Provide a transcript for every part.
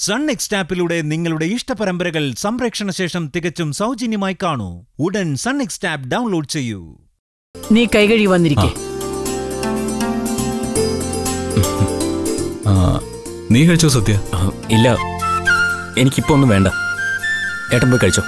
Sun എക്സ്റ്റാപ്പിലൂടെ ആപ്പിലൂടെ നിങ്ങളുടെ ഇഷ്ടപരമ്പരകൾ സംപ്രേക്ഷണ ശേഷം തികച്ചും സൗജന്യമായി കാണൂ. ഉടൻ സൺ എക്സ്റ്റാപ്പ് ഡൗൺലോഡ് ചെയ്യൂ. നീ കൈകഴി വന്നിരിക്കേ. നീ കഴിച്ചോ സത്യ? ഇല്ല. എനിക്കിപ്പോ ഒന്നും വേണ്ട. ഏട്ടൻ പോയി കഴിച്ചോ?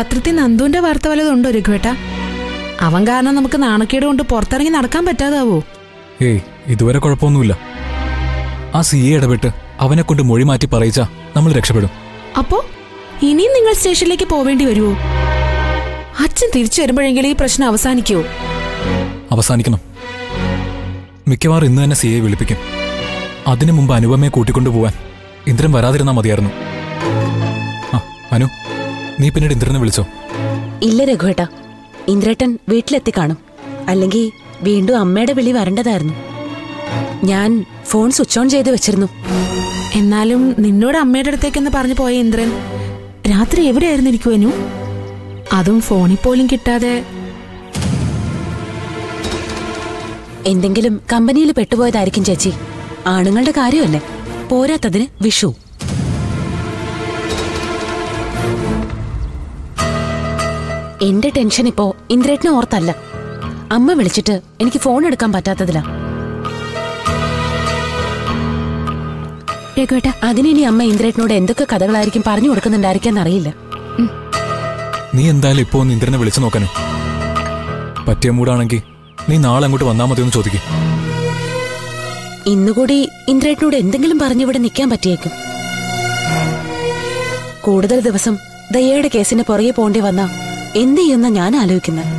പത്രത്തിൽ നന്ദുവിന്റെ വാർത്ത വല്ലതുണ്ടോ രഘുവേട്ട അവൻ കാരണം നമുക്ക് നാണക്കേട് കൊണ്ട് പുറത്തിറങ്ങി നടക്കാൻ പറ്റാതാവോ? ഏയ് ഇതുവരെ കുഴപ്പമൊന്നുമില്ല. ആ സി എ ഇടപെട്ട് അവനെ കൊണ്ട് മൊഴി മാറ്റി പറയിച്ചാ നമ്മൾ രക്ഷപ്പെടും. അപ്പോ ഇനിയും നിങ്ങൾ സ്റ്റേഷനിലേക്ക് പോവേണ്ടി വരുമോ അച്ഛൻ തിരിച്ചു വരുമ്പോഴെങ്കിലും ഈ പ്രശ്നം അവസാനിക്കുമോ അവസാനിക്കണം. മിക്കവാറും ഇന്ന് തന്നെ സിയെ വിളിപ്പിക്കും. അതിനു മുമ്പ് അനുപമയെ കൂട്ടിക്കൊണ്ടു പോവാൻ ഇന്ദ്രൻ വരാതിരുന്നാൽ മതിയായിരുന്നു. ആ അനു നീ പിന്നീട് ഇന്ദ്രനെ വിളിച്ചോ? ഇല്ല രഘുവേട്ട ഇന്ദ്രേട്ടൻ വീട്ടിലെത്തി കാണും. അല്ലെങ്കിൽ വീണ്ടും അമ്മയുടെ വിളി വരേണ്ടതായിരുന്നു. ഞാൻ ഫോൺ സ്വിച്ച് ഓൺ ചെയ്ത് വെച്ചിരുന്നു. എന്നാലും നിന്നോട് അമ്മയുടെ അടുത്തേക്കെന്ന് പറഞ്ഞു പോയ ഇന്ദ്രൻ രാത്രി എവിടെയായിരുന്നു ഇരിക്കുവനു അതും ഫോണിൽ പോലും കിട്ടാതെ. എന്തെങ്കിലും കമ്പനിയിൽ പെട്ടുപോയതായിരിക്കും ചേച്ചി. ആണുങ്ങളുടെ കാര്യമല്ലേ? പോരാത്തതിന് വിഷു. എന്റെ ടെൻഷൻ ഇപ്പോ ഇന്ദ്രേട്ടനെ ഓർത്തല്ല. അമ്മ വിളിച്ചിട്ട് എനിക്ക് ഫോൺ എടുക്കാൻ പറ്റാത്തതിലാ. രഘുവേട്ട അതിനിനി അമ്മ ഇന്ദ്രേട്ടനോട് എന്തൊക്കെ കഥകളായിരിക്കും പറഞ്ഞു കൊടുക്കുന്നുണ്ടായിരിക്കാൻ അറിയില്ല നീ എന്തായാലും ഇപ്പോ ഒന്ന് ഇന്ദ്രനെ വിളിച്ചു നോക്കാനേ പറ്റിയ മൂടാണെങ്കിൽ നീ നാളെ അങ്ങോട്ട് വന്നാൽ മതിയെന്ന് ചോദിക്കും. ഇന്നുകൂടി ഇന്ദ്രേട്ടനോട് എന്തെങ്കിലും പറഞ്ഞു ഇവിടെ നിൽക്കാൻ പറ്റിയേക്കും. കൂടുതൽ ദിവസം ദയയുടെ കേസിന് പുറകെ പോണ്ടി വന്ന എന്ത് ചെയ്യുന്ന ഞാൻ ആലോചിക്കുന്നത്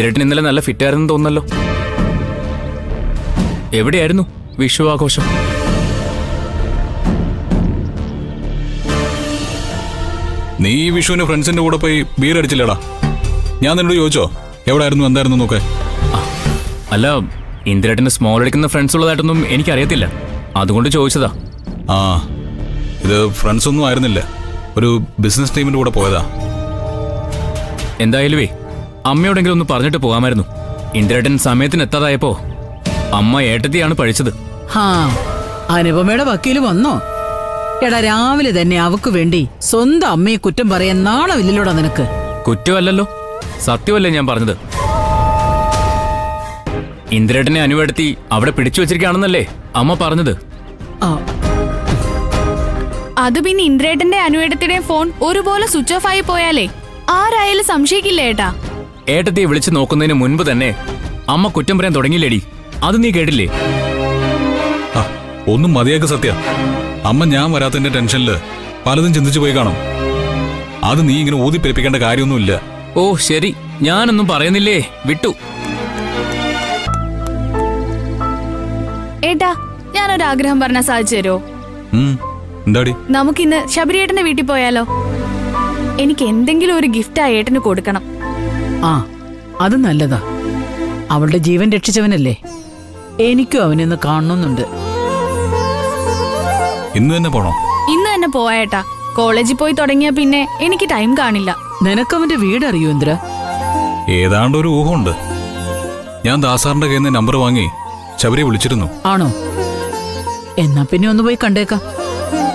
ഇന്ദിരേട്ടൻ ഇന്നലെ നല്ല ഫിറ്റ് ആയിരുന്നു തോന്നല്ലോ എവിടെയായിരുന്നു വിഷു ആഘോഷം? നീ ഈ വിഷുവിന് ഫ്രണ്ട്സിന്റെ കൂടെ പോയി ബീർ അടിച്ചില്ലടാ? ഞാൻ നിന്നോട് ചോദിച്ചോ എവിടായിരുന്നു എന്തായിരുന്നു നോക്കെ അല്ല ഇന്ദിരേട്ടന് സ്മോൾ അടിക്കുന്ന ഫ്രണ്ട്സ് ഉള്ളതായിട്ടൊന്നും എനിക്കറിയത്തില്ല. അതുകൊണ്ട് ചോദിച്ചതാ. ആ ഇത് ഫ്രണ്ട്സ് ഒന്നും ആയിരുന്നില്ല. ഒരു ബിസിനസ് ടീമിന്റെ കൂടെ പോയതാ. എന്തായാലുവേ അമ്മയോടെങ്കിലും ഒന്ന് പറഞ്ഞിട്ട് പോകാമായിരുന്നു. ഇന്ദ്രേട്ടൻ സമയത്തിന് എത്താതായപ്പോ അമ്മ ഏട്ടത്തിയാണ് പഴിച്ചത്. ഹാ അനുപമയുടെ വക്കീൽ വന്നോ? എടാ രാവിലെ തന്നെ അവക്ക് വേണ്ടി സ്വന്തം അമ്മയെ കുറ്റം പറയാൻ നാണമില്ലല്ലോടാ നിനക്ക്. കുറ്റമല്ലല്ലോ. സത്യമല്ലേ ഞാൻ പറഞ്ഞത്. ഇന്ദ്രേട്ടനെ അനുവേടത്തി അവിടെ പിടിച്ചു വെച്ചിരിക്കുകയാണെന്നല്ലേ അമ്മ പറഞ്ഞത്. ആ. അത് പിന്നെ ഇന്ദ്രേട്ടന്റെ അനുവേടത്തിന്റെ ഫോൺ ഒരുപോലെ സ്വിച്ച് ഓഫ് ആയി പോയാലേ? ആരായാലും സംശയിക്കില്ല ഏട്ടാ? ഏട്ടത്തിയെ വിളിച്ചു നോക്കുന്നതിന് മുൻപ് തന്നെ അമ്മ കുറ്റം പറയാൻ തുടങ്ങിയില്ലേടി? അത് നീ കേട്ടില്ലേ? ആ ഒന്നും മതിയാക്ക സത്യ. അമ്മ ഞാൻ വരാത്തതിന്റെ ടെൻഷനിൽ പലതും ചിന്തിച്ചു പോയി കാണും. അത് നീ ഇങ്ങനെ ഊതിപ്പെരിപ്പിക്കേണ്ട കാര്യമൊന്നുമില്ല. ഓ ശരി. ഞാനൊന്നും പറയുന്നില്ലേ? വിട്ടു. ഏട്ടാ ഞാനൊരു ആഗ്രഹം പറഞ്ഞാൽ സാധിച്ചു തരുമോ? എന്താടി? നമുക്കിന്ന് ശബരിയേട്ടന്റെ വീട്ടിൽ പോയാലോ? എനിക്ക് എന്തെങ്കിലും ഒരു ഗിഫ്റ്റ് ആ ഏട്ടന് കൊടുക്കണം. ആ അത് നല്ലതാ. അവളുടെ ജീവൻ രക്ഷിച്ചവനല്ലേ? എനിക്കും അവനെന്ന് കാണണമെന്നുണ്ട് ഇന്ന് തന്നെ പോണോ? ഇന്ന് തന്നെ പോയേട്ടാ കോളേജിൽ പോയി തുടങ്ങിയ പിന്നെ എനിക്ക് ടൈം കാണില്ല. നിനക്ക് അവന്റെ വീട് അറിയൂ ഇന്ദ്ര? ഏതാണ്ട് ഒരു ഊഹമുണ്ട്. ഞാൻ ദാസാറിന്റെ കയ്യിൽ നിന്ന് നമ്പർ വാങ്ങി ശബരിയെ വിളിച്ചിരുന്നു. ആണോ? എന്നാ പിന്നെ ഒന്ന് പോയി കണ്ടേക്കാം.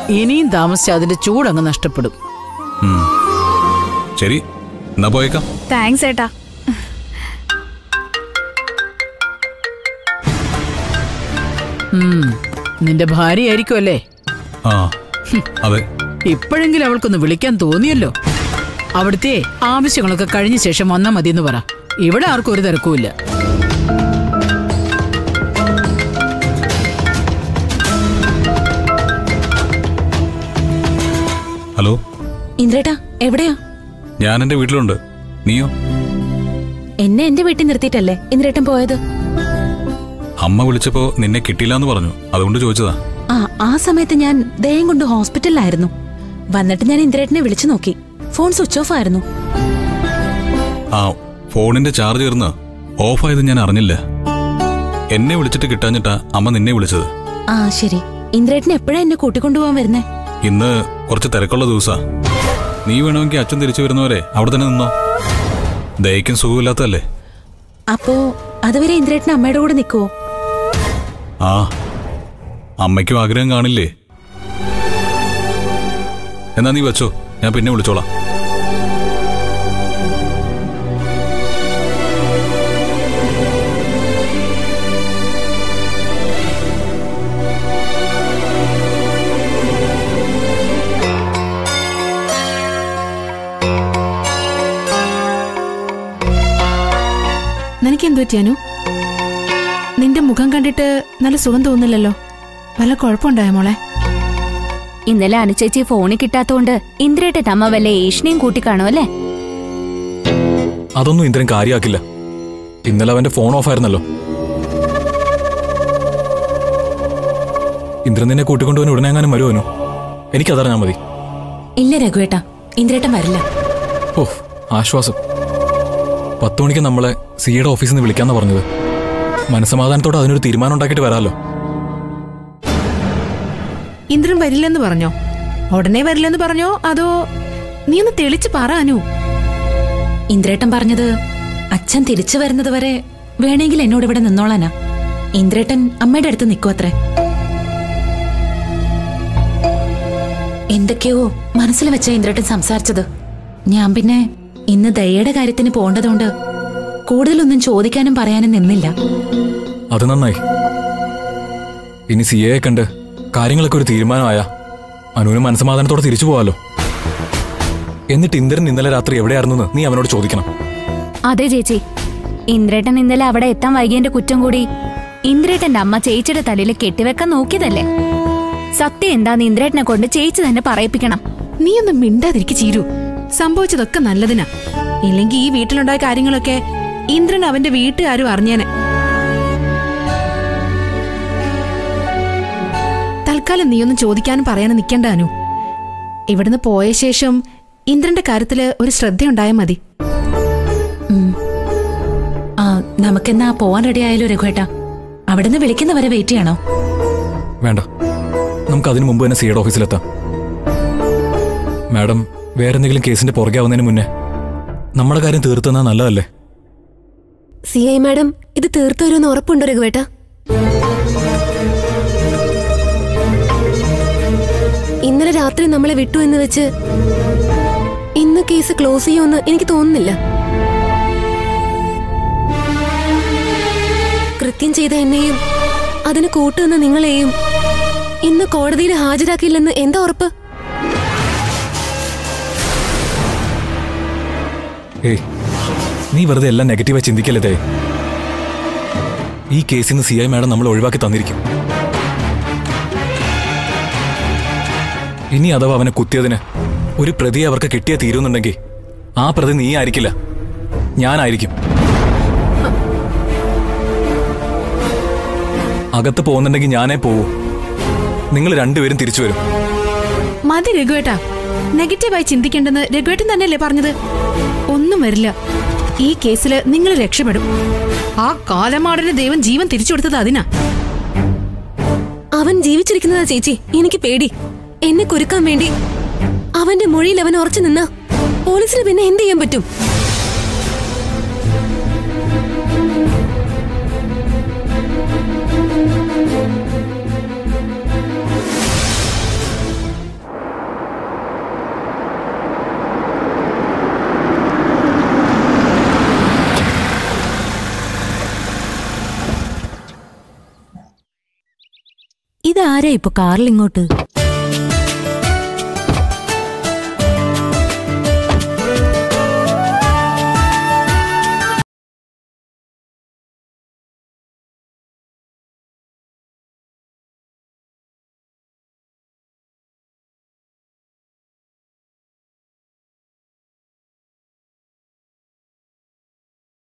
ഇനിയും താമസിച്ച് അതിന്റെ ചൂടങ്ങ് നഷ്ടപ്പെടും. ശരി എന്നാ പോയേക്കാം. താങ്ക്സ് ഏട്ടാ. ഉം, നിന്റെ ഭാര്യയായിരിക്കും അല്ലേ? ഇപ്പോഴെങ്കിലും അവൾക്കൊന്ന് വിളിക്കാൻ തോന്നിയല്ലോ. അവിടുത്തെ ആവശ്യങ്ങളൊക്കെ കഴിഞ്ഞ ശേഷം വന്നാ എന്ന് പറ. ഇവിടെ ആർക്കും ഒരു തിരക്കുമില്ല. ഹലോ? ഇന്ദ്രേട്ടാ എവിടെയാ? ഞാൻ എന്റെ വീട്ടിലുണ്ട്. നീയോ? എന്നെ എന്റെ വീട്ടിൽ നിർത്തിയിട്ടല്ലേ? ഇന്ദ്രേട്ടൻ പോയത്? അമ്മ വിളിച്ചപ്പോ നിന്നെ കിട്ടിയില്ല എന്ന് പറഞ്ഞു. അതുകൊണ്ട് ചോദിച്ചതാ. ആ ആ സമയത്ത് ഞാൻ ദയം കൊണ്ട് ഹോസ്പിറ്റലിലായിരുന്നു. വന്നിട്ട് ഞാൻ ഇന്ദ്രേട്ടനെ വിളിച്ചു നോക്കി. ഫോൺ സ്വിച്ച് ഓഫ് ആയിരുന്നു. ആ ഫോണിന്റെ ചാർജ് തീർന്ന് ഓഫായത് ഞാൻ അറിഞ്ഞില്ല. എന്നെ വിളിച്ചിട്ട് കിട്ടാഞ്ഞിട്ടാ അമ്മ നിന്നെ വിളിച്ചത്. ആ ശരി. ഇന്ദ്രേട്ടൻ എപ്പോഴാ എന്നെ കൂട്ടിക്കൊണ്ടുപോകാൻ വരുന്നേ? ഇന്ന് കുറച്ച് തിരക്കുള്ള ദിവസാ. നീ വേണമെങ്കിൽ അച്ഛൻ തിരിച്ചു വരുന്നവരെ അവിടെ തന്നെ നിന്നോ? ദയക്കും സുഖമില്ലാത്തല്ലേ അപ്പോ അതുവരെ ഇന്ദ്രേട്ടൻ അമ്മയുടെ കൂടെ നിൽക്കുവോ? ആ അമ്മയ്ക്കും ആഗ്രഹം കാണില്ലേ? എന്നാ നീ വെച്ചോ ഞാൻ പിന്നെ വിളിച്ചോളാം. നിനക്ക് എന്തു പറ്റിയാനു നിന്റെ മുഖം കണ്ടിട്ട് നല്ല സുഖം തോന്നില്ലല്ലോ വല്ല കുഴപ്പമുണ്ടായോ മോളെ? ഇന്നലെ അനുചേച്ചി ഫോണിൽ കിട്ടാത്തോണ്ട് ഇന്ദ്രയുടെ അമ്മ വല്ല ഏഷ്യനെയും കൂട്ടിക്കാണോ അല്ലേ? അതൊന്നും ഇന്ദ്രൻ കാര്യമാക്കില്ല ഇന്നലെ അവന്റെ ഫോൺ ഓഫ് ആയിരുന്നല്ലോ. ഇന്ദ്രൻ നിന്നെ കൂട്ടിക്കൊണ്ടുവന്ന് ഉടനെ എങ്ങാനും വരുവനോ എനിക്കതറിഞ്ഞാ മതി. ഇല്ല രഘുവേട്ടാ ഇന്ദ്രേട്ടൻ വരില്ല. ഓ ആശ്വാസം. പത്ത് മണിക്ക് നമ്മളെ സിയുടെ ഓഫീസിൽ നിന്ന് വിളിക്കാന്ന് പറഞ്ഞത്. മനസ്സമാധാനത്തോടെ അതിനൊരു തീരുമാനം ഉണ്ടാക്കിയിട്ട് വരാമല്ലോ ഇന്ദ്രൻ വരില്ലെന്ന് പറഞ്ഞോ? ഉടനെ വരില്ലെന്ന് പറഞ്ഞോ? അതോ നീ ഒന്ന് തെളിച്ച് പറ അനു. ഇന്ദ്രേട്ടൻ പറഞ്ഞത് അച്ഛൻ തിരിച്ചു വരുന്നത് വരെ വേണമെങ്കിൽ എന്നോട് ഇവിടെ നിന്നോളാനാ. ഇന്ദ്രേട്ടൻ അമ്മയുടെ അടുത്ത് നിൽക്കും അത്രേ. എന്തൊക്കെയോ മനസ്സിൽ വെച്ച ഇന്ദ്രേട്ടൻ സംസാരിച്ചത്. ഞാൻ പിന്നെ ഇന്ന് ദയയുടെ കാര്യത്തിന് പോണ്ടതുകൊണ്ട് കൂടുതലൊന്നും ചോദിക്കാനും പറയാനും നിന്നില്ല. അത് നന്നായി. ഇനി സിയയെ കണ്ട് കാര്യങ്ങളൊക്കെ ഒരു തീരുമാനമായ അനുവിന് മനസ്സമാധാനത്തോടെ തിരിച്ചു പോവാലോ? എന്നിട്ട് ഇന്ദ്രൻ ഇന്നലെ രാത്രി എവിടെയായിരുന്നു നീ അവനോട് ചോദിക്കണം. അതെ ചേച്ചി. ഇന്ദ്രേട്ടൻ ഇന്നലെ അവിടെ എത്താൻ വൈകിയതിന്റെ കുറ്റം കൂടി ഇന്ദ്രേട്ടന്റെ അമ്മ ചേച്ചിയുടെ തലയിൽ കെട്ടിവെക്കാൻ നോക്കിയതല്ലേ? സത്യം എന്താന്ന് ഇന്ദ്രേട്ടനെ കൊണ്ട് ചേച്ചി തന്നെ പറയിപ്പിക്കണം. നീ ഒന്ന് മിണ്ടാതിരിക്കു ചീരു. സംഭവിച്ചതൊക്കെ നല്ലതിനാ. ഇല്ലെങ്കിൽ ഈ വീട്ടിലുണ്ടായ കാര്യങ്ങളൊക്കെ ഇന്ദ്രൻ അവന്റെ വീട്ടുകാരും അറിഞ്ഞേനെ. തൽക്കാലം നീയൊന്നും ചോദിക്കാനും പറയാനും നിൽക്കണ്ട അനു. ഇവിടുന്ന് പോയ ശേഷം ഇന്ദ്രന്റെ കാര്യത്തിൽ ഒരു ശ്രദ്ധയുണ്ടായാൽ മതി. ആ നമുക്കെന്നാ പോവാൻ റെഡി ആയാലോ രഘുവേട്ടാ. അവിടുന്ന് വിളിക്കുന്നവരെ വെയിറ്റ് ചെയ്യണോ? വേണ്ട. നമുക്ക് അതിനു മുമ്പ് തന്നെ സിയുടെ ഓഫീസിലെത്താം മാഡം വേറെ എന്തെങ്കിലും കേസിന്റെ പുറകെ ആവുന്നതിന് മുന്നേ നമ്മുടെ കാര്യം തീർത്തുന്നാ നല്ലതല്ലേ? സി ഐ മാഡം ഇത് തീർത്തു വരുമെന്ന് ഉറപ്പുണ്ടോ രഘുവേട്ട? ഇന്നലെ രാത്രി നമ്മളെ വിട്ടു എന്ന് വെച്ച് ഇന്ന് കേസ് ക്ലോസ് ചെയ്യുമെന്ന് എനിക്ക് തോന്നുന്നില്ല. കൃത്യം ചെയ്ത എന്നെയും അതിന് കൂട്ടുന്ന നിങ്ങളെയും ഇന്ന് കോടതിയിൽ ഹാജരാക്കില്ലെന്ന് എന്താ ഉറപ്പ്? ഏയ് നീ വെറുതെ എല്ലാം നെഗറ്റീവായി ചിന്തിക്കല്ലേ ഈ കേസിൽ നിന്ന് സി ഐ മാഡം നമ്മൾ ഒഴിവാക്കി തന്നിരിക്കും. ഇനി അഥവാ അവനെ കുത്തിയതിന് ഒരു പ്രതി അവർക്ക് കിട്ടിയേ തീരുന്നുണ്ടെങ്കിൽ ആ പ്രതി നീ ആയിരിക്കില്ല. ഞാനായിരിക്കും. അകത്ത് പോകുന്നുണ്ടെങ്കിൽ ഞാനേ പോവൂ. നിങ്ങൾ രണ്ടുപേരും തിരിച്ചു വരും. മതി രഘുവേട്ടാ. നെഗറ്റീവായി ചിന്തിക്കേണ്ടെന്ന് രഘുവേട്ടൻ തന്നെയല്ലേ പറഞ്ഞത്? ഒന്നും വരില്ല. ഈ കേസിൽ നിങ്ങൾ രക്ഷപ്പെടും. ആ കാലമാടന് ദൈവം ജീവൻ തിരിച്ചു കൊടുത്തത് അതിനാ. അവൻ ജീവിച്ചിരിക്കുന്നതാ ചേച്ചി. എനിക്ക് പേടി. എന്നെ കുരുക്കാൻ വേണ്ടി അവന്റെ മൊഴിയിൽ അവൻ ഉറച്ചു നിന്ന. പോലീസിന് പിന്നെ എന്ത് ചെയ്യാൻ പറ്റും? ഇതാരാ ഇപ്പൊ കാറിൽ ഇങ്ങോട്ട്